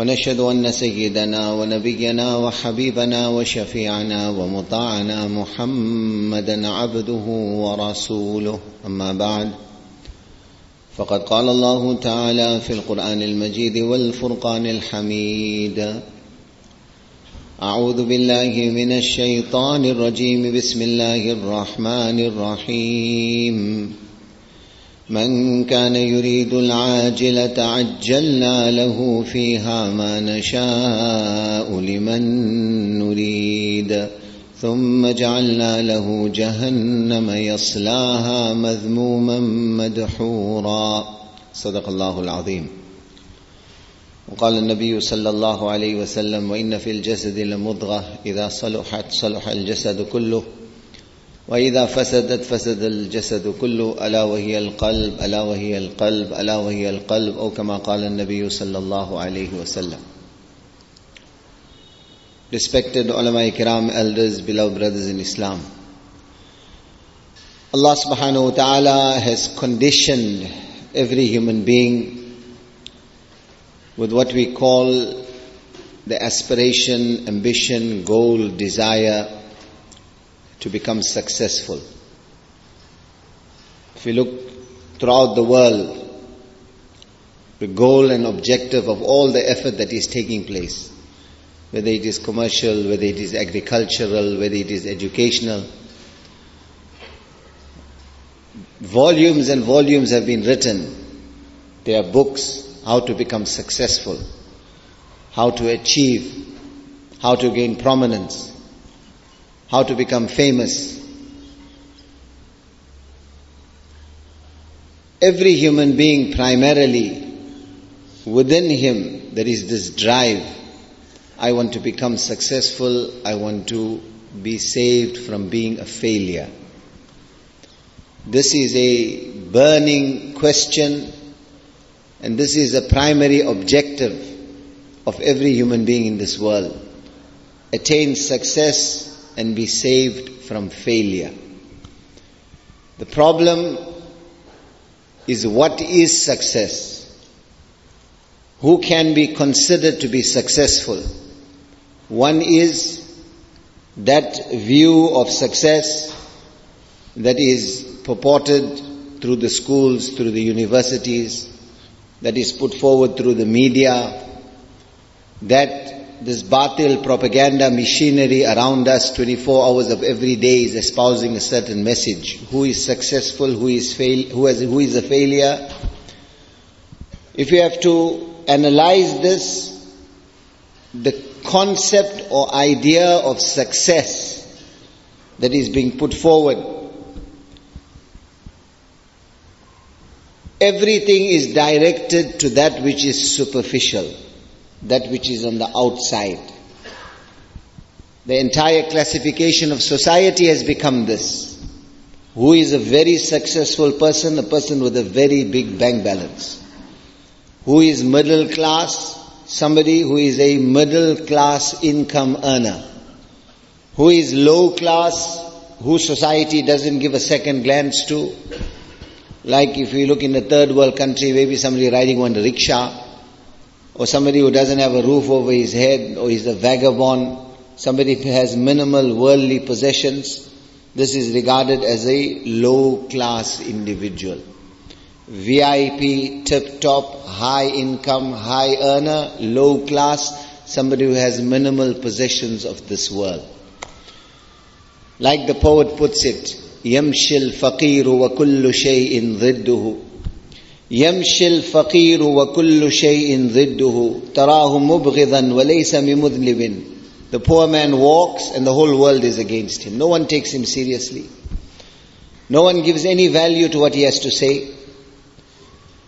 ونشهد أن سيدنا ونبينا وحبيبنا وشفيعنا ومطاعنا محمدا عبده ورسوله. أما بعد فقد قال الله تعالى في القرآن المجيد والفرقان الحميد أعوذ بالله من الشيطان الرجيم بسم الله الرحمن الرحيم. من كان يريد العاجلة عجلنا له فيها ما نشاء لمن نريد. ثم جعلنا له جهنم يصلاها مذموما مدحورا. صدق الله العظيم. وقال النبي صلى الله عليه وسلم وإن في الجسد لمضغة إذا صلحت صلح الجسد كله وإذا فسدت فسد الجسد كله ألا وهي القلب ألا وهي القلب ألا وهي القلب أو كما قال النبي صلى الله عليه وسلم Respected ulama kiram, elders, beloved brothers in Islam. Allah subhanahu wa ta'ala has conditioned every human being with what we call the aspiration, ambition, goal, desire, to become successful. If you look throughout the world, the goal and objective of all the effort that is taking place, whether it is commercial, whether it is agricultural, whether it is educational, volumes and volumes have been written. There are books, how to become successful, how to achieve, how to gain prominence, how to become famous. Every human being primarily within him there is this drive. I want to become successful. I want to be saved from being a failure. This is a burning question and this is a primary objective of every human being in this world. Attain success and be saved from failure. The problem is what is success? Who can be considered to be successful? One is that view of success that is purported through the schools, through the universities, that is put forward through the media, that this batil propaganda machinery around us 24 hours of every day is espousing a certain message. Who is successful, who is fail, who, has, who is a failure. If you have to analyze this, the concept or idea of success that is being put forward, everything is directed to that which is superficial that which is on the outside. The entire classification of society has become this. Who is a very successful person? A person with a very big bank balance. Who is middle class? Somebody who is a middle class income earner. Who is low class? Who society doesn't give a second glance to? Like if you look in a third world country, maybe somebody riding on a rickshaw, or somebody who doesn't have a roof over his head, or is a vagabond, somebody who has minimal worldly possessions, this is regarded as a low class individual. VIP, tip top, high income, high earner, low class, somebody who has minimal possessions of this world. Like the poet puts it, يمشي الفقير وكل شيء ضده يمشي الفقير وكل شيء ضده تراه مبغضا وليس بمذنب The poor man walks and the whole world is against him. No one takes him seriously. No one gives any value to what he has to say.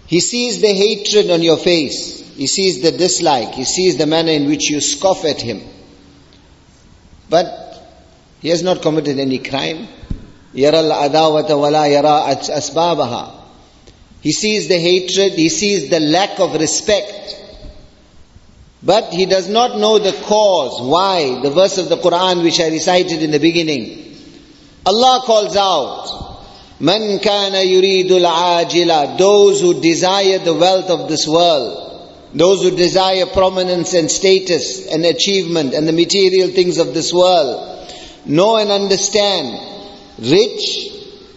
He sees the hatred on your face. He sees the dislike. He sees the manner in which you scoff at him. But he has not committed any crime. يَرَى الْعَدَاوَةَ وَلَا يَرَى أَسْبَابَهَا he sees the hatred, he sees the lack of respect. But he does not know the cause, why. The verse of the Quran which I recited in the beginning. Allah calls out, Man kana yuridul ajila, those who desire the wealth of this world, those who desire prominence and status and achievement and the material things of this world, know and understand rich,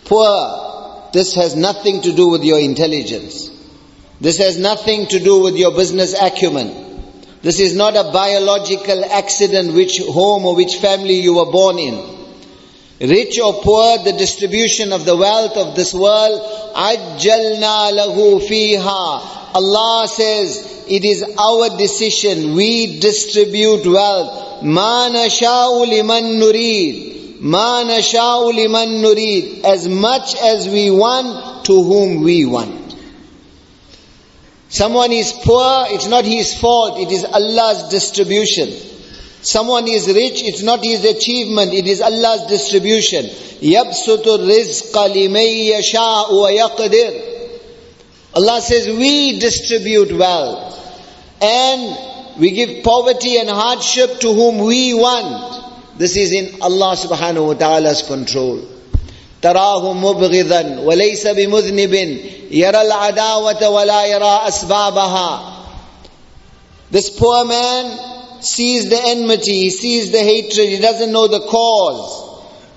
poor, this has nothing to do with your intelligence. This has nothing to do with your business acumen. This is not a biological accident which home or which family you were born in. Rich or poor, the distribution of the wealth of this world, ajjalna lahu fiha. Allah says, it is our decision. We distribute wealth. Ma nasha'u liman nurid. Ma nasha'u liman nurid. As much as we want, to whom we want. Someone is poor, it's not his fault, it is Allah's distribution. Someone is rich, it's not his achievement, it is Allah's distribution. يَبْسُطُ الرِّزْقَ لِمَن يَشَاءُ وَيَقْدِرُ Allah says, we distribute wealth. And we give poverty and hardship to whom we want. This is in Allah subhanahu wa ta'ala's control. تراه مبغضا وليس بمذنب يرى العداوة ولا يرى أسبابها This poor man sees the enmity, he sees the hatred, he doesn't know the cause.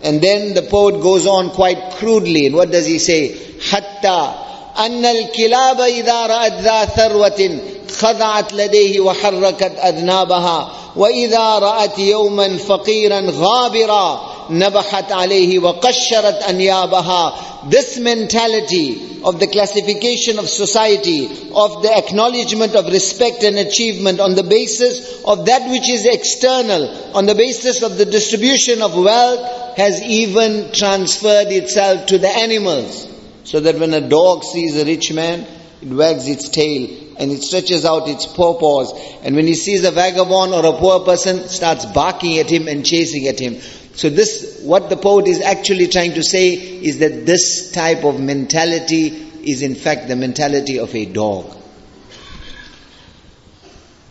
And then the poet goes on quite crudely, and what does he say? حتى أن الكلاب إذا رأت ذا ثروة خضعت لديه وحركت أذنابها وإذا رأت يوما فقيرا غابرا نبحت عليه وقشرت أنيابها This mentality of the classification of society, of the acknowledgement of respect and achievement on the basis of that which is external, on the basis of the distribution of wealth, has even transferred itself to the animals. So that when a dog sees a rich man, it wags its tail and it stretches out its paws. And when he sees a vagabond or a poor person, starts barking at him and chasing at him. So this, what the poet is actually trying to say is that this type of mentality is in fact the mentality of a dog.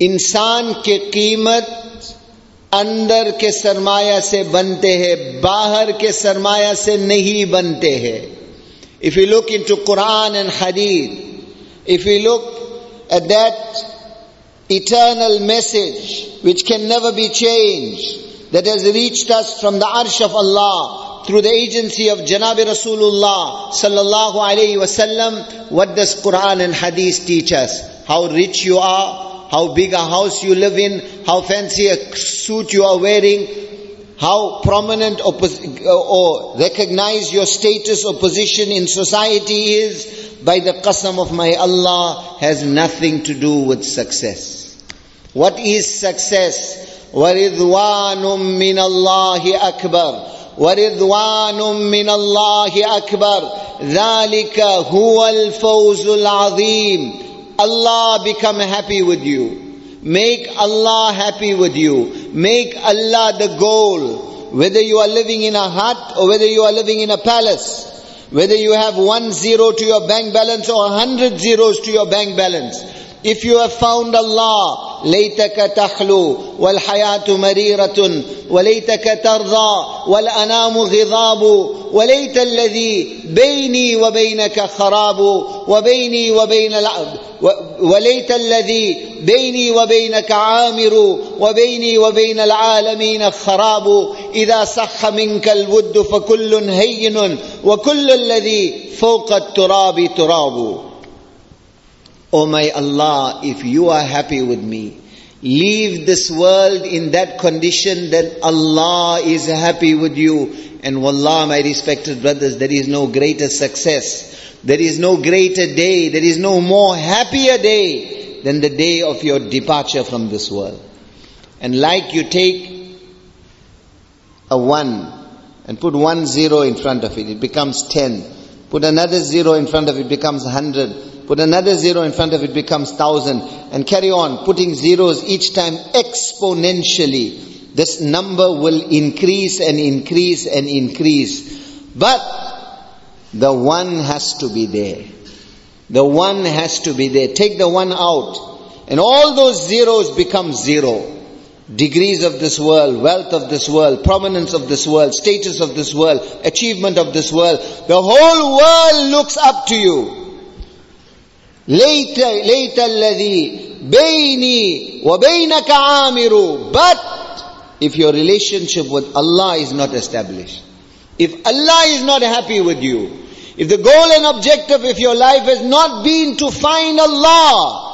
इंसान के कीमत अंदर के सरमाया से बनते हैं बाहर के सरमाया से नहीं बनते हैं If you look into Quran and Hadith, if we look at that eternal message which can never be changed, that has reached us from the arsh of Allah through the agency of Janabi Rasulullah sallallahu alayhi wasallam, what does Quran and Hadith teach us? How rich you are, how big a house you live in, how fancy a suit you are wearing, how prominent uh, or, or recognize your status or position in society is, by the qasam of my Allah has nothing to do with success. What is success? وَرِضْوَانٌ مِّنَ اللَّهِ أَكْبَرُ وَرِضْوَانٌ مِّنَ اللَّهِ أَكْبَرُ ذَلِكَ هُوَ الْفَوْزُ الْعَظِيمُ Allah become happy with you. Make Allah happy with you. Make Allah the goal. Whether you are living in a hut or whether you are living in a palace. Whether you have one zero to your bank balance or a hundred zeros to your bank balance. If you have found Allah, ليتك تحلو والحياة مريرة وليتك ترضى والأنام غضاب وليت الذي بيني وبينك خراب وبيني وبين العبد وليت الذي بيني وبينك عامر وبيني وبين العالمين خراب إذا صح منك الود فكل هين وكل الذي فوق التراب تراب Oh my Allah, if you are happy with me, leave this world in that condition that Allah is happy with you. And wallah, my respected brothers, there is no greater success. There is no greater day. There is no more happier day than the day of your departure from this world. And like you take a one and put one zero in front of it, it becomes ten. Put another zero in front of it, becomes hundred. Put another zero in front of it becomes thousand. And carry on, putting zeros each time exponentially. This number will increase and increase and increase. But the one has to be there. The one has to be there. Take the one out. And all those zeros become zero Degrees of this world, wealth of this world, prominence of this world, status of this world, achievement of this world. The whole world looks up to you. ليت ليت الذي بيني وبينك عامر but if your relationship with Allah is not established if Allah is not happy with you if the goal and objective of your life has not been to find Allah,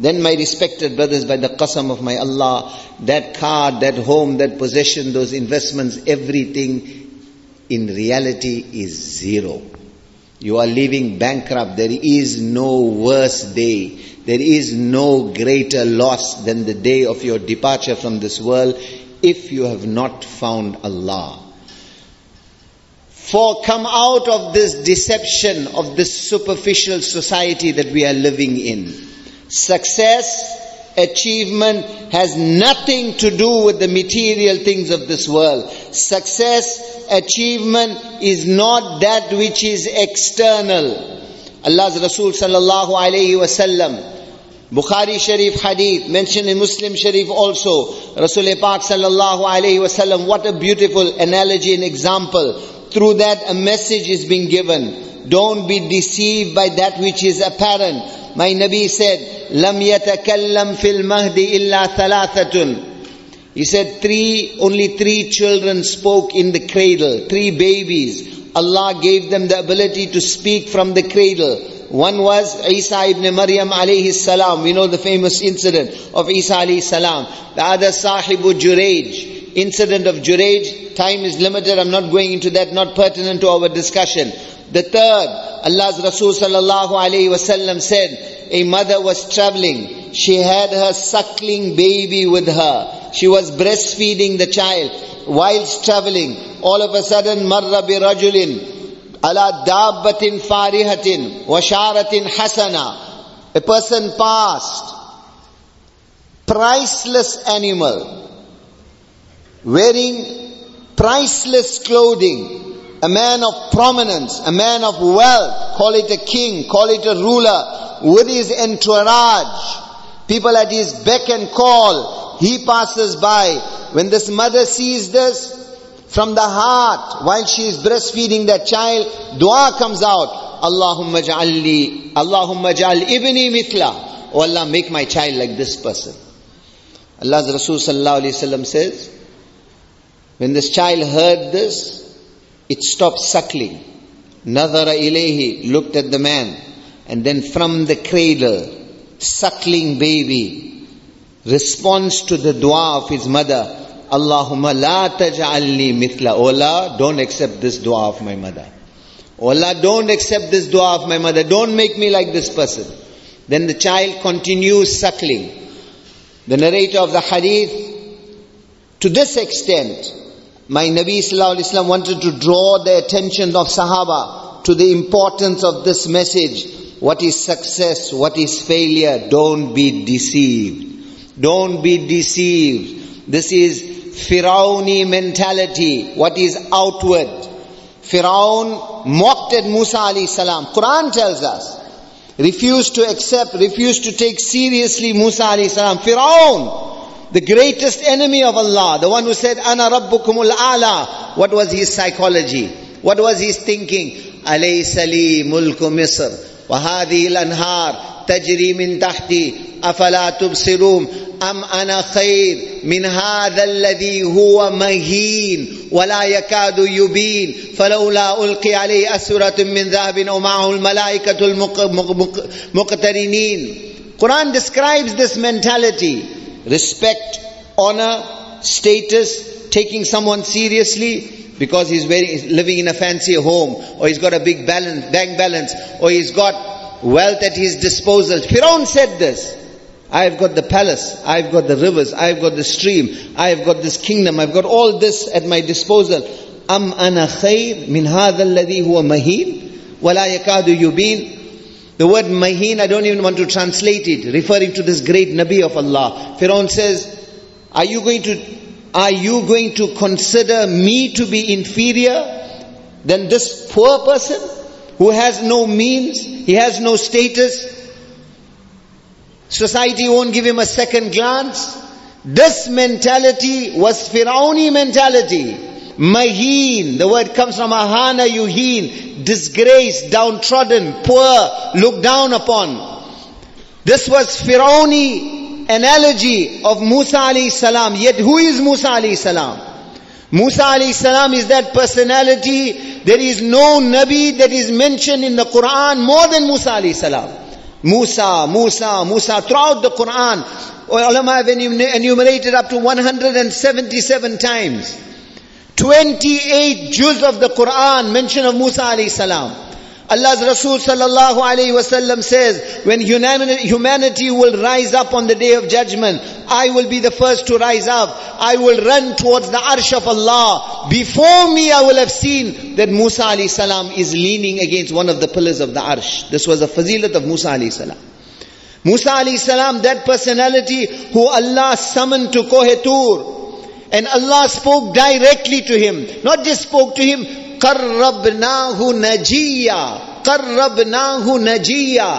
then my respected brothers, by the qasam of my Allah, that car, that home, that possession, those investments, everything in reality is zero. You are leaving bankrupt. There is no worse day. There is no greater loss than the day of your departure from this world if you have not found Allah. For come out of this deception of this superficial society that we are living in. Success, achievement has nothing to do with the material things of this world. Success, achievement is not that which is external. Allah's Rasul sallallahu alayhi wasallam Bukhari Sharif hadith, mentioned in Muslim Sharif also. Rasul Pak sallallahu alayhi wasallam, what a beautiful analogy and example through that a message is being given. Don't be deceived by that which is apparent. My Nabi said, "Lam يتكلم fil mahdi illa thalathatun." He said, three, only three children spoke in the cradle, three babies. Allah gave them the ability to speak from the cradle. One was Isa ibn Maryam alayhi salam. We know the famous incident of Isa alayhi salam. The other Sahibu Juraj incident of Juraj. Time is limited, I'm not going into that, not pertinent to our discussion. The third, Allah's Rasul sallallahu alayhi wasallam said, a mother was traveling. She had her suckling baby with her. She was breastfeeding the child whilst traveling. All of a sudden, marra bi rajulin ala dabbatin farihatin washaratin hasana. A person passed, priceless animal, wearing priceless clothing, a man of prominence, a man of wealth, call it a king, call it a ruler, with his entourage, people at his beck and call, he passes by. When this mother sees this, from the heart, while she is breastfeeding that child, dua comes out, Allahumma ja'alli, Allahumma ja'al ibni mithla. Oh Allah, make my child like this person. Allah's Rasul sallallahu alayhi wasallam says, when this child heard this, it stopped suckling. Nadara ilayhi looked at the man, and then from the cradle, suckling baby responds to the dua of his mother. Allahumma la taj'alni mithla. Oh Allah, don't accept this dua of my mother. Oh Allah, don't accept this dua of my mother. Don't make me like this person. Then the child continues suckling. The narrator of the hadith, to this extent, my Nabi Sallallahu wanted to draw the attention of Sahaba to the importance of this message. What is success? What is failure? Don't be deceived. Don't be deceived. This is Firauni mentality. What is outward? Firaun mocked at Musa alayhi salam. Quran tells us. Refused to accept, refused to take seriously Musa alayhi salam. Firaun the greatest enemy of Allah, the one who said, Ana Rabbukumul Ala, what was his psychology? What was his thinking? Alaysa li mulku Misr, wa hadhi al-anhar, tajri min tahti, afala tubsirum, am ana khair, min hadha alladhi huwa mahin, wa la yakadu yubin, falawla ulqi alayhi asuratun min dhahabin, o ma'ahu al-malaikatul muqtarinin. Quran describes this mentality respect, honor, status, taking someone seriously because he's, very, living in a fancy home or he's got a big balance, bank balance or he's got wealth at his disposal. Firaun said this. I've got the palace, I've got the rivers, I've got the stream, I've got this kingdom, I've got all this at my disposal. Am ana khayr min hadha alladhi huwa mahin wala yakadu yubin the word Mahin, I don't even want to translate it, referring to this great Nabi of Allah. Firaun says, Are you going to are you going to consider me to be inferior than this poor person who has no means, he has no status? Society won't give him a second glance. This mentality was Firauni mentality. Maheen, the word comes from ahana yuheen, disgraced, downtrodden, poor, looked down upon. This was Firauni analogy of Musa alayhi salam. Yet who is Musa alayhi salam? Musa alayhi salam is that personality. There is no Nabi that is mentioned in the Quran more than Musa alayhi salam. Musa, Musa, Musa. Throughout the Quran, ulama have enumerated up to 177 times. 28 juz of the Quran mention of Musa alayhi salam. Allah's Rasul sallallahu alayhi wasallam says, when humanity will rise up on the day of judgment, I will be the first to rise up. I will run towards the arsh of Allah. Before me I will have seen that Musa alayhi salam is leaning against one of the pillars of the arsh. This was a fazilat of Musa alayhi salam. Musa alayhi salam, that personality who Allah summoned to Kohetur. And Allah spoke directly to him. Not just spoke to him, qarrabnahu najiya qarrabnahu najiya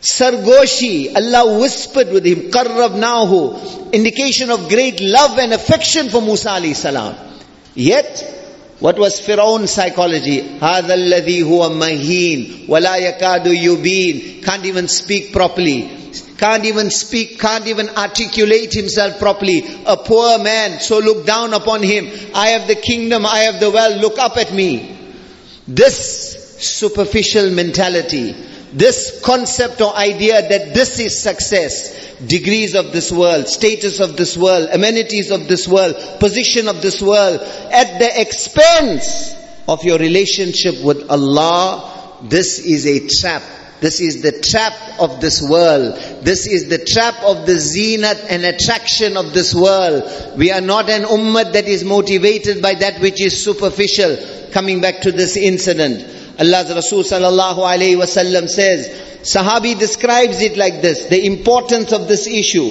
sargoshi Allah whispered with him qarrabnahu indication of great love and affection for Musa alayhi salam yet what was Firaun's psychology? هذا الذي هو مهين ولا يكاد يبين can't even speak properly can't even speak, can't even articulate himself properly. A poor man, so look down upon him. I have the kingdom, I have the wealth, look up at me. This superficial mentality, this concept or idea that this is success, degrees of this world, status of this world, amenities of this world, position of this world, at the expense of your relationship with Allah, this is a trap this is the trap of this world. This is the trap of the zenith and attraction of this world. We are not an ummah that is motivated by that which is superficial. Coming back to this incident. Allah's Rasul sallallahu alayhi wasallam says, Sahabi describes it like this, the importance of this issue.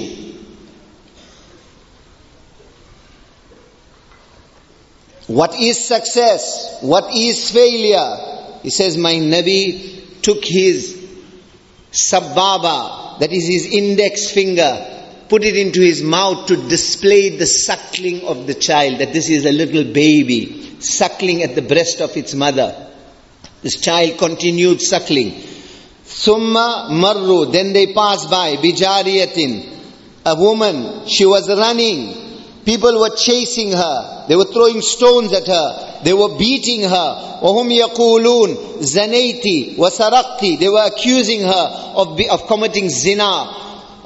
What is success? What is failure? He says, my Nabi took his sababa, that is his index finger, put it into his mouth to display the suckling of the child, that this is a little baby suckling at the breast of its mother. This child continued suckling. Summa marru, then they passed by, bijariyatin, a woman, she was running, People were chasing her. They were throwing stones at her. They were beating her. وَهُمْ يَقُولُونَ زَنَيْتِ وَسَرَقْتِ They were accusing her of, be, of committing zina,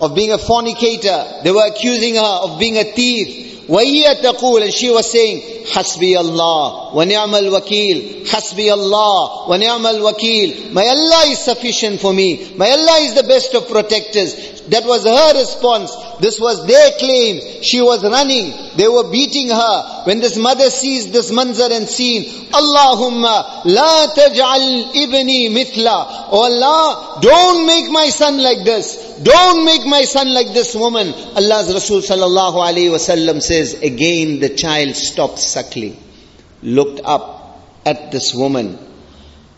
of being a fornicator. They were accusing her of being a thief. وهي تقول and she was saying حسبي الله ونعم الوكيل حسبي الله ونعم الوكيل my Allah is sufficient for me my Allah is the best of protectors that was her response. This was their claim. She was running. They were beating her. When this mother sees this manzar and scene, Allahumma la taj'al ibni mithla. Oh Allah, don't make my son like this. Don't make my son like this woman. Allah's Rasul sallallahu alayhi wasallam says, again the child stopped suckling, looked up at this woman,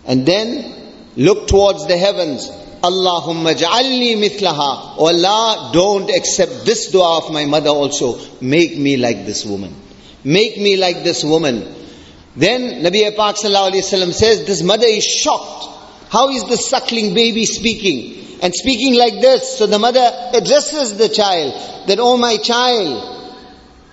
and then looked towards the heavens Allahumma ja'alni mithlaha. Oh Allah, don't accept this dua of my mother also. Make me like this woman. Make me like this woman. Then Nabi Pak says, this mother is shocked. How is the suckling baby speaking? And speaking like this, so the mother addresses the child, that, oh my child,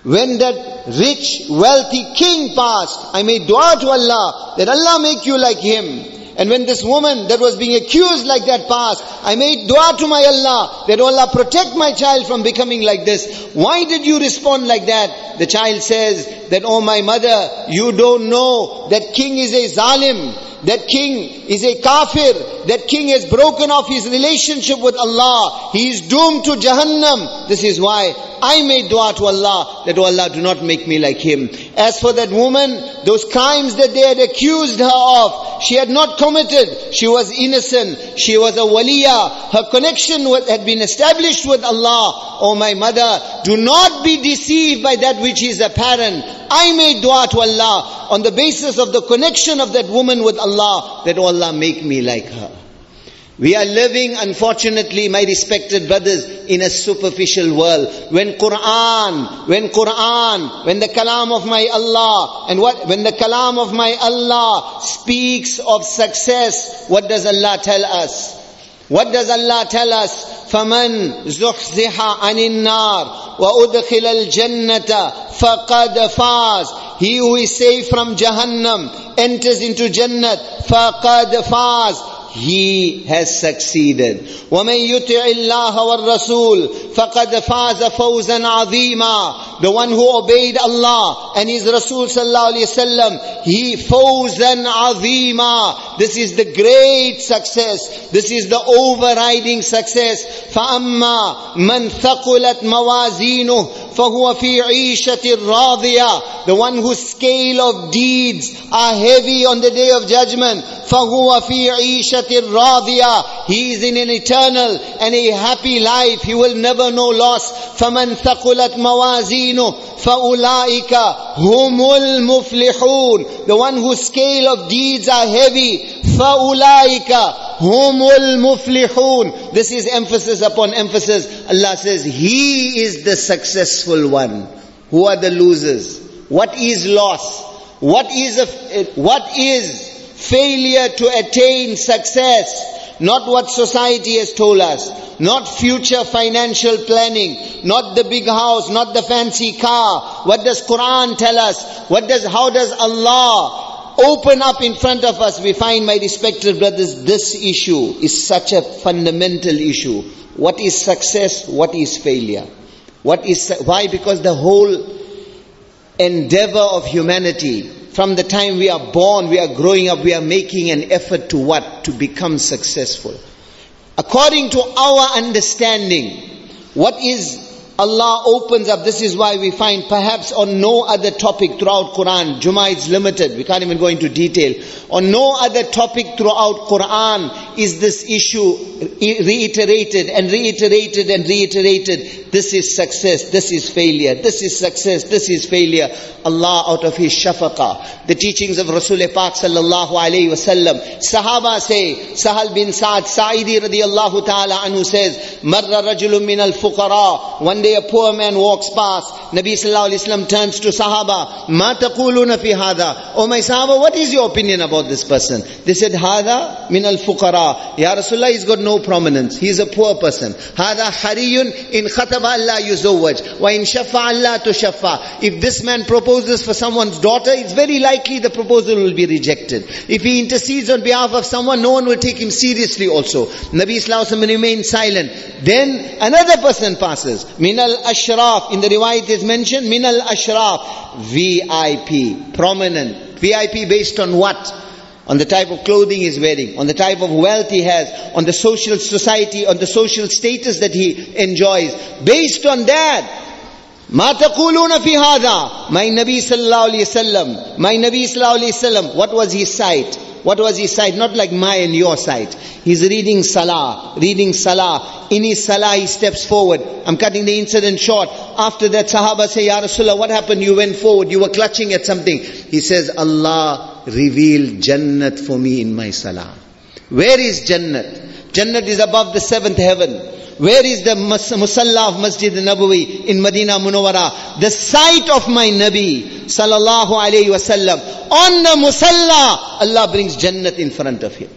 when that rich, wealthy king passed, I made dua to Allah, that Allah make you like him. And when this woman that was being accused like that passed, I made dua to my Allah that oh Allah protect my child from becoming like this. Why did you respond like that? The child says that, oh my mother, you don't know that king is a zalim. that king is a kafir, that king has broken off his relationship with Allah, he is doomed to Jahannam. This is why I made dua to Allah that, oh Allah, do not make me like him. As for that woman, those crimes that they had accused her of, she had not committed. She was innocent. She was a waliya. Her connection had been established with Allah. Oh my mother, do not be deceived by that which is apparent. I made dua to Allah on the basis of the connection of that woman with Allah, that oh Allah make me like her. We are living, unfortunately, my respected brothers, in a superficial world. When Quran, when Quran, when the kalam of my Allah, and what, when the kalam of my Allah speaks of success, what does Allah tell us? What does Allah tell us? فَمَنْ زُحْزِحَ عَنِ النَّارِ وَأُدْخِلَ الْجَنَّةَ فَقَدْ فَازَ He who is saved from Jahannam enters into Jannat, فَقَدْ فَازَ he has succeeded. وَمَن يُطِعِ اللَّهَ وَالرَّسُولَ فَقَدْ فَازَ فَوْزًا عَظِيمًا The one who obeyed Allah and His Rasul sallallahu alayhi wasallam, he فَوْزًا عَظِيمًا This is the great success. This is the overriding success. فَأَمَّا مَنْ ثَقُلَتْ مَوَازِينُهُ فهو في عيشة راضية the one whose scale of deeds are heavy on the day of judgment فهو في عيشة راضية he is in an eternal and a happy life he will never know loss فمن ثقلت موازينه فأولئك هم المفلحون the one whose scale of deeds are heavy فأولئك humul muflihun. This is emphasis upon emphasis. Allah says, He is the successful one. Who are the losers? What is loss? What is, a, what is failure to attain success? Not what society has told us. Not future financial planning. Not the big house. Not the fancy car. What does Quran tell us? What does, how does Allah open up in front of us? We find, my respected brothers, this issue is such a fundamental issue. What is success? What is failure? What is, why? Because the whole endeavor of humanity from the time we are born, we are growing up, we are making an effort to what? To become successful. According to our understanding, what is Allah opens up, this is why we find perhaps on no other topic throughout Quran, Jummah is limited, we can't even go into detail. On no other topic throughout Quran is this issue reiterated and reiterated and reiterated. This is success, this is failure, this is success, this is failure. Allah out of His shafaqah. The teachings of Rasul Pak sallallahu alayhi wasallam. Sahaba say, Sahal bin Sa'ad Sa'idi radiallahu ta'ala anhu says, Marra rajulun min al-fuqara. One day a poor man walks past. Nabi sallallahu alayhi wasallam turns to Sahaba. Ma taquluna fi hada. Oh my Sahaba, what is your opinion about this person? They said, Hada min al-fuqara. Ya Rasulullah, he's got no prominence. He's a poor person. Hada hariyun in khataba Allah yuzawwaj. Wa in shafa Allah to shafa. If this man proposes for someone's daughter, it's very likely the proposal will be rejected. If he intercedes on behalf of someone, no one will take him seriously also. Nabi Sallallahu remains silent. Then another person passes. Minal ashraf. In the riwayat is mentioned, Minal ashraf. VIP. Prominent. VIP based on what? on the type of clothing he's wearing, on the type of wealth he has, on the social society, on the social status that he enjoys. Based on that, ما تقولون في هذا My Nabi sallallahu alayhi wasallam My Nabi sallallahu alayhi wasallam What was his sight? What was his sight? Not like my and your sight. He's reading Salah, reading Salah. In his Salah he steps forward. I'm cutting the incident short. After that Sahaba say, Ya Rasulullah, what happened? You went forward, you were clutching at something. He says, Allah revealed Jannat for me in my Salah. Where is Jannat? Jannat is above the seventh heaven. Where is the musalla of Masjid Nabawi in Medina Munawara? The site of my Nabi sallallahu alayhi wasallam. On the musalla, Allah brings Jannat in front of him.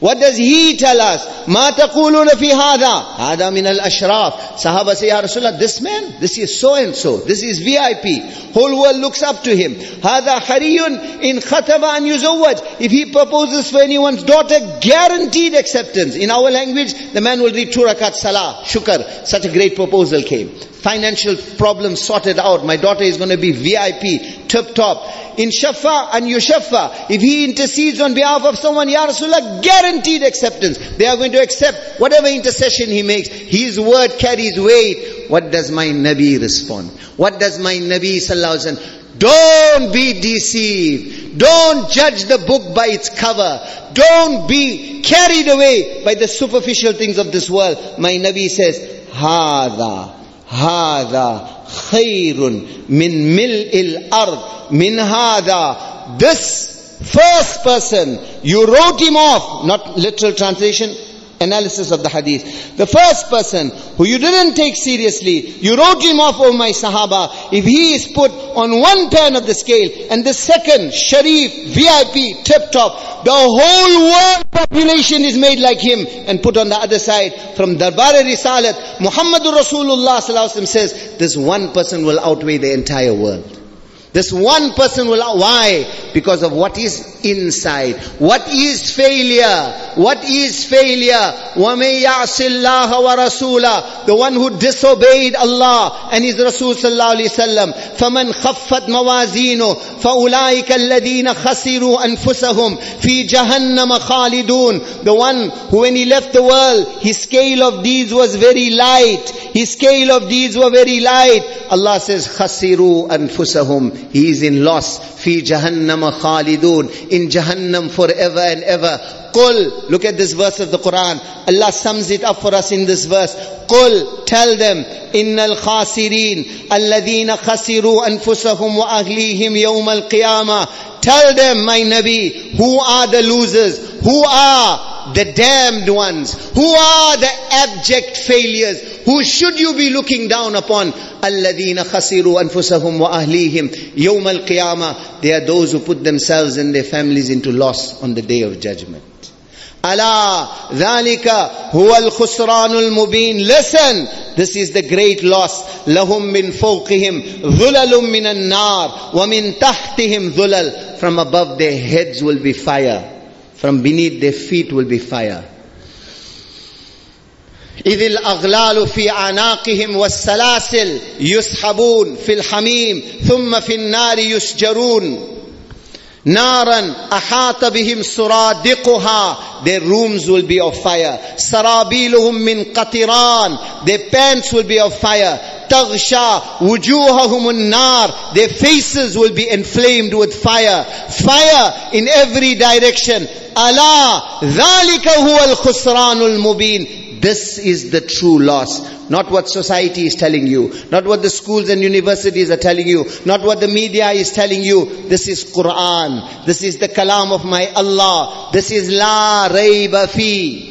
What does he tell us? ما تقولون في هذا هذا من الأشراف Sahaba say Ya Rasulullah this man this is so and so this is VIP whole world looks up to him هذا حري in خطب أن يزوج if he proposes for anyone's daughter guaranteed acceptance in our language the man will read two rakat salah shukr such a great proposal came financial problems sorted out. My daughter is going to be VIP, tip top. In Shafa and Yushafa, if he intercedes on behalf of someone, Ya Rasulullah, guaranteed acceptance. They are going to accept whatever intercession he makes. His word carries weight. What does my Nabi respond? What does my Nabi sallallahu alaihi wasallam don't be deceived. Don't judge the book by its cover. Don't be carried away by the superficial things of this world. My Nabi says, هذا هذا خير من ملء الأرض من هذا This first person, you wrote him off, not literal translation, analysis of the hadith. The first person who you didn't take seriously, you wrote him off, oh my Sahaba, if he is put on one turn of the scale, and the second, Sharif, VIP, tip top, the whole world population is made like him and put on the other side. From Darbar Risalat, Muhammadur Rasulullah says, this one person will outweigh the entire world. This one person will, why? Because of what is inside. What is failure? What is failure? وَمَن يَعْصِ اللَّهَ وَرَسُولَهُ The one who disobeyed Allah and His Rasul sallallahu alayhi wasallam. فَمَنْ خَفَّتْ مَوَازِينُهُ فَأُولَٰئِكَ الَّذِينَ خَسِرُوا أَنفُسَهُمْ فِي جَهَنَّمَ خَالِدُونَ The one who when he left the world, his scale of deeds was very light. His scale of deeds were very light. Allah says, خَسِرُوا أَنفُسَهُمْ he is in loss. Fi jahannam khalidun. In Jahannam forever and ever. Qul. Look at this verse of the Quran. Allah sums it up for us in this verse. Qul. Tell them. إن الخاسرين الذين خسروا أنفسهم وأهليهم يوم القيامة Tell them, my Nabi, who are the losers? Who are the damned ones? Who are the abject failures? Who should you be looking down upon? الذين خسروا أنفسهم وأهليهم يوم القيامة They are those who put themselves and their families into loss on the day of judgment. ألا ذلك هو الخسران المبين Listen, this is the great loss. لهم من فوقهم ظلل من النار ومن تحتهم ظلل From above their heads will be fire. From beneath their feet will be fire. إذ الأغلال في أعناقهم والسلاسل يسحبون في الحميم ثم في النار يسجرون نارا أحاط بهم سرادقها their rooms will be of fire سرابيلهم من قطران their pants will be of fire تغشى وجوههم النار their faces will be inflamed with fire fire in every direction ألا ذلك هو الخسران المبين this is the true loss. Not what society is telling you. Not what the schools and universities are telling you. Not what the media is telling you. This is Quran. This is the kalam of my Allah. This is La Rayba Fi.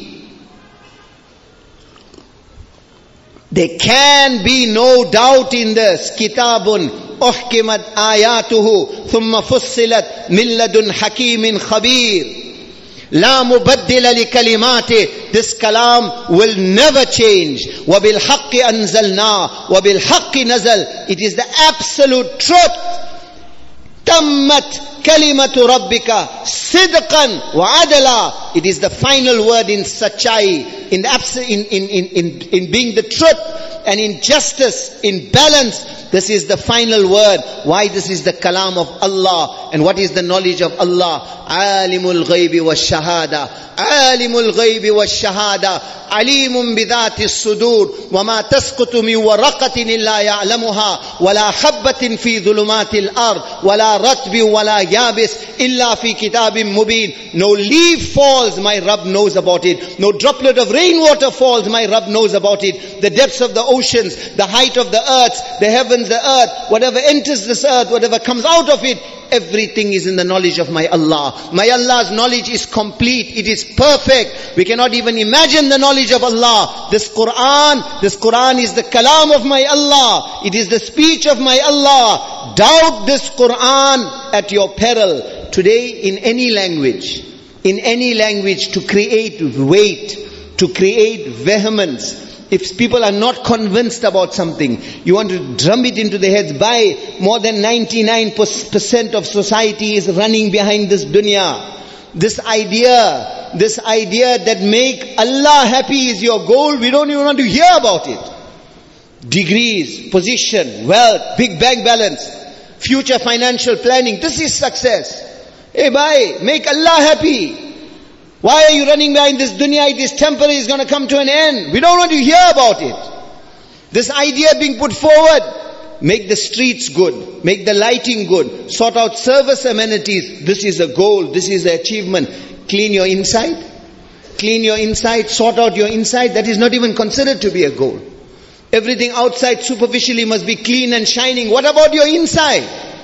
There can be no doubt in this. Kitabun أحكمت آياته ثم فصلت من لدن حكيم خبير لا مبدل لكلماته this kalam will never change وبالحق أنزلنا وبالحق نزل it is the absolute truth تمت كلمة ربك صدقا وعدلا it is the final word in sachai in, in, in, in, in being the truth and in justice in balance this is the final word. Why this is the kalam of Allah and what is the knowledge of Allah? Wa shahada. Alimul ghaibi wa shahada. عليم بذات الصدور وما تسقط من ورقة إلا يعلمها ولا حبة في ظلمات الأرض ولا رطب ولا يابس إلا في كتاب مبين No leaf falls, my Rabb knows about it. No droplet of rainwater falls, my Rabb knows about it. The depths of the oceans, the height of the earth, the heavens, the earth, whatever enters this earth, whatever comes out of it, Everything is in the knowledge of my Allah. My Allah's knowledge is complete. It is perfect. We cannot even imagine the knowledge of Allah. This Quran, this Quran is the kalam of my Allah. It is the speech of my Allah. Doubt this Quran at your peril. Today in any language, in any language to create weight, to create vehemence, if people are not convinced about something, you want to drum it into their heads. By more than 99% of society is running behind this dunya. This idea, this idea that make Allah happy is your goal, we don't even want to hear about it. degrees, position, wealth, big bank balance, future financial planning. This is success. Hey bhai, make Allah happy. Why are you running behind this dunya? It is temporary, it's going to come to an end. We don't want to hear about it. This idea being put forward, make the streets good, make the lighting good, sort out service amenities. This is a goal, this is the achievement. Clean your inside, clean your inside, sort out your inside. That is not even considered to be a goal. Everything outside superficially must be clean and shining. What about your inside?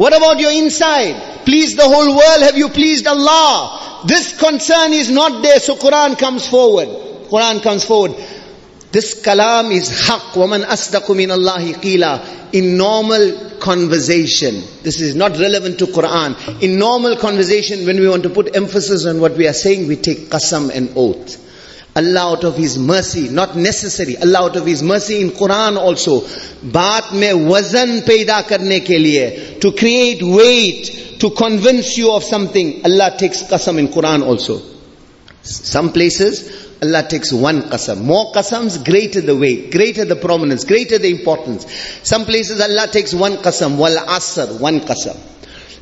What about your inside? Please the whole world. Have you pleased Allah? This concern is not there. So Quran comes forward. Quran comes forward. This kalam is haq. Waman asdaqu min Allahi qila. In normal conversation, this is not relevant to Quran. In normal conversation, when we want to put emphasis on what we are saying, we take qasam and oath. Allah out of His mercy, not necessary, Allah out of His mercy in Quran also, baat mein wazan paida karne ke liye, to create weight, to convince you of something, Allah takes qasam in Quran also. Some places, Allah takes one qasam. More qasams, greater the weight, greater the prominence, greater the importance. Some places Allah takes one qasam, wal asr, one qasam.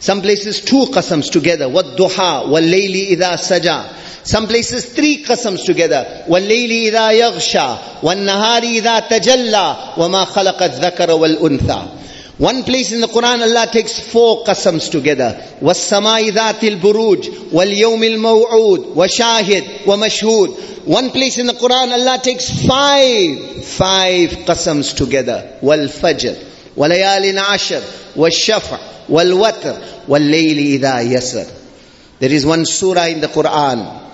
Some places two qasams together, wal duha, wal layli idha saja. Some places three qasams together, wal layli idha yaghsha, wal nahari idha tajalla, wa ma khalaqat dhakara wal untha. One place in the Quran, Allah takes four qasams together. وَالسَّمَاءِ ذَاتِ الْبُرُوجِ وَالْيَوْمِ الْمَوْعُودِ وَشَاهِدْ وَمَشْهُودِ One place in the Quran, Allah takes five, five qasams together. وَالْفَجْرِ وَلَيَالٍ عَشْرٍ وَالشَّفْعِ وَالْوَتْرِ وَاللَّيْلِ إِذَا يَسْرٍ There is one surah in the Quran.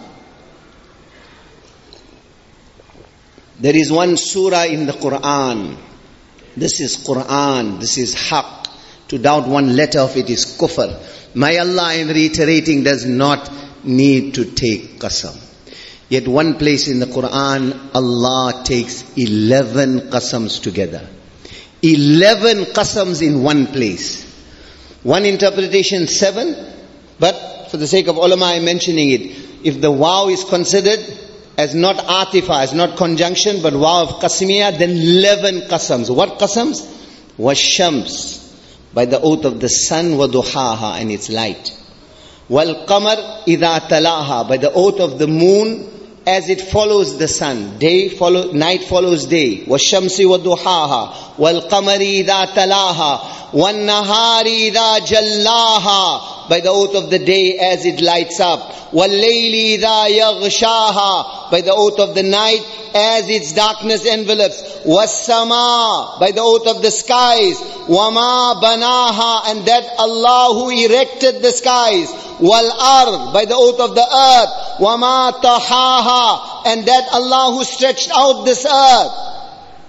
There is one surah in the Quran. This is Quran, this is haqq. To doubt one letter of it is kufr. My Allah, I am reiterating, does not need to take qasam. Yet one place in the Quran, Allah takes 11 qasams together. 11 qasams in one place. One interpretation, seven, but for the sake of ulama, I'm mentioning it. If the waw is considered as not atifa, as not conjunction, but waw of qasimiyah, then 11 qasams. What qasams? Washams, by the oath of the sun, wa duhaha, and its light. Wal qamar idha talaha, by the oath of the moon, as it follows the sun. Day follow, night follows day. Washamsi wa duhaha. Wal qamari idha talaha. Wan nahari idha jallaha. By the oath of the day as it lights up. وَاللَّيْلِ إِذَا يَغْشَاهَا By the oath of the night as its darkness envelops. وَالسَّمَاء By the oath of the skies. وَمَا بَنَاهَا And that Allah who erected the skies. وَالْأَرْض By the oath of the earth. وَمَا طَحَاهَا And that Allah who stretched out this earth.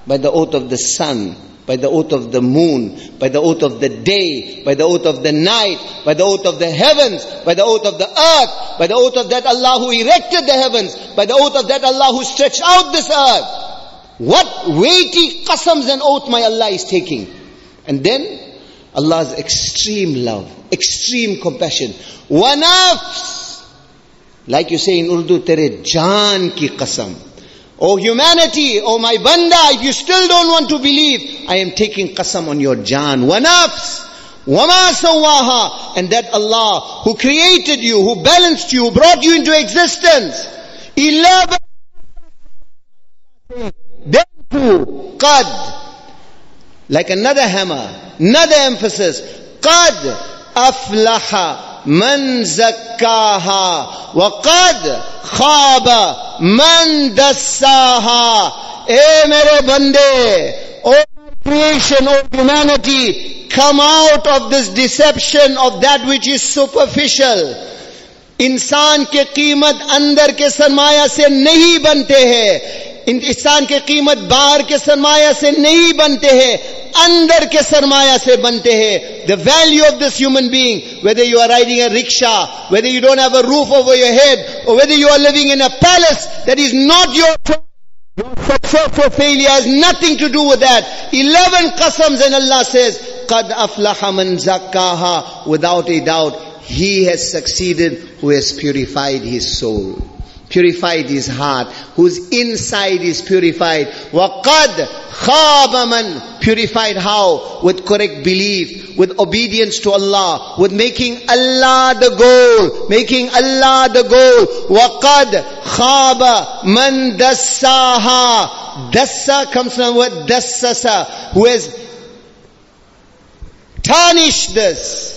By the oath of the sun by the oath of the moon, by the oath of the day, by the oath of the night, by the oath of the heavens, by the oath of the earth, by the oath of that Allah who erected the heavens, by the oath of that Allah who stretched out this earth. What weighty qasams and oath my Allah is taking. And then Allah's extreme love, extreme compassion. Wanafs, like you say in Urdu, tere jaan ki qasam. Oh humanity, oh my banda, if you still don't want to believe, I am taking qasam on your jaan. Wa nafs, wama sawaha. And that Allah who created you, who balanced you, who brought you into existence. Eleven. Two, qad. Like another hammer, another emphasis. Qad aflaha من زکاہا وقد خواب من دساہا۔ اے میرے بندے، او creation او humanity کم آؤٹ آف دس deception آف دیٹ which is سپرفیشل انسان کے قیمت اندر کے سرمایہ سے نہیں بنتے ہیں۔ انسان کے قیمت باہر کے سرمایہ سے نہیں بنتے ہیں۔ अंदर के सरमाया से बनते हैं the value of this human being weather you are riding a rickshaw whether you don't have a roof over your head और whether you are living in a palace that is not your Your success or failure has nothing to do with that. Eleven qasams and Allah says, قَدْ أَفْلَحَ مَنْ زَكَّاهَا Without a doubt, he has succeeded who has purified his soul. purified his heart, whose inside is purified. وَقَدْ خَابَ مَنْ Purified how? With correct belief, with obedience to Allah, with making Allah the goal, making Allah the goal. وَقَدْ خَابَ مَنْ دَسَّاهَا Dassa comes from the word dassasa, who has tarnished this,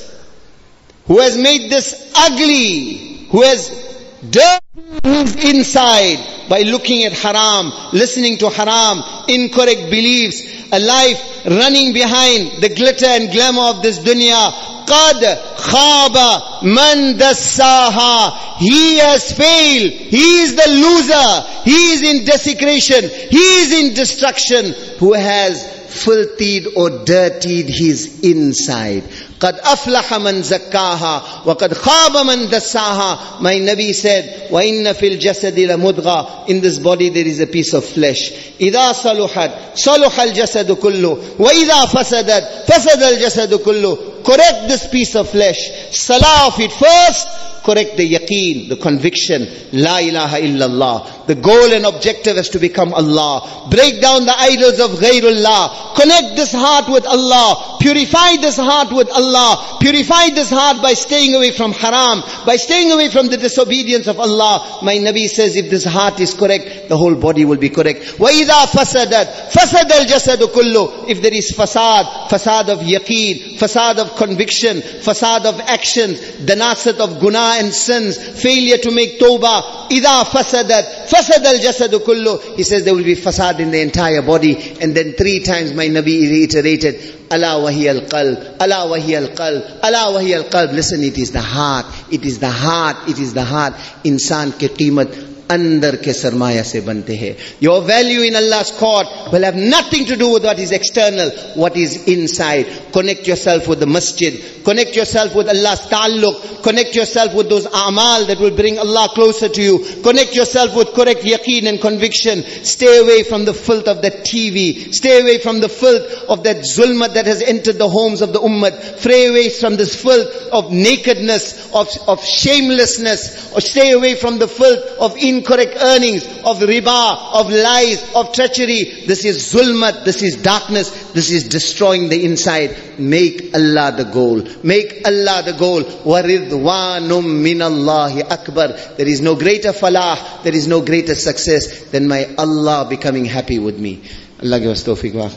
who has made this ugly, who has dirty his inside by looking at haram, listening to haram, incorrect beliefs, a life running behind the glitter and glamour of this dunya. قد خاب من دساها he has failed he is the loser he is in desecration he is in destruction who has filthied or dirtied his inside قد افلح من زكاها وقد خاب من دساها my nabi said wa inna fil jasadi la mudgha in this body there is a piece of flesh idha saluhat saluha al كله kullu wa idha fasadat fasada al kullu Correct this piece of flesh Salah of it first correct the yaqeen, the conviction, La ilaha illallah. The goal and objective is to become Allah. Break down the idols of ghairullah. Connect this heart with Allah. Purify this heart with Allah. Purify this heart by staying away from haram, by staying away from the disobedience of Allah. My Nabi says if this heart is correct, the whole body will be correct. وَإِذَا فَسَدَتْ فَسَدَ الْجَسَدُ كُلُّ If there is fasad, fasad of yaqeen, fasad of of conviction, fasad of actions, danasat of guna and sins, failure to make tawbah, ida fasadat, fasad al jasadu kullu. He says there will be fasad in the entire body. And then three times my Nabi reiterated, Allah wahi al qalb, Allah wahi al qalb, Allah wahi al qalb. Listen, it is the heart, it is the heart, it is the heart. Insan ke qeemat अंदर के सरमाया से बनते हैं your value in Allah's court will have nothing to do with what is external what is inside connect yourself with the masjid connect yourself with Allah's ta'alluq connect yourself with those amal that will bring Allah closer to you connect yourself with correct yaqeen and conviction stay away from the filth of that TV stay away from the filth of that zulmat that has entered the homes of the ummah stay away from this filth of nakedness of, of shamelessness or stay away from the filth of in incorrect earnings, of riba, of lies, of treachery. This is zulmat, this is darkness, this is destroying the inside. Make Allah the goal. Make Allah the goal. وَرِضْوَانٌ مِّنَ اللَّهِ akbar. There is no greater falah, there is no greater success than my Allah becoming happy with me. Allah give us tawfiq wa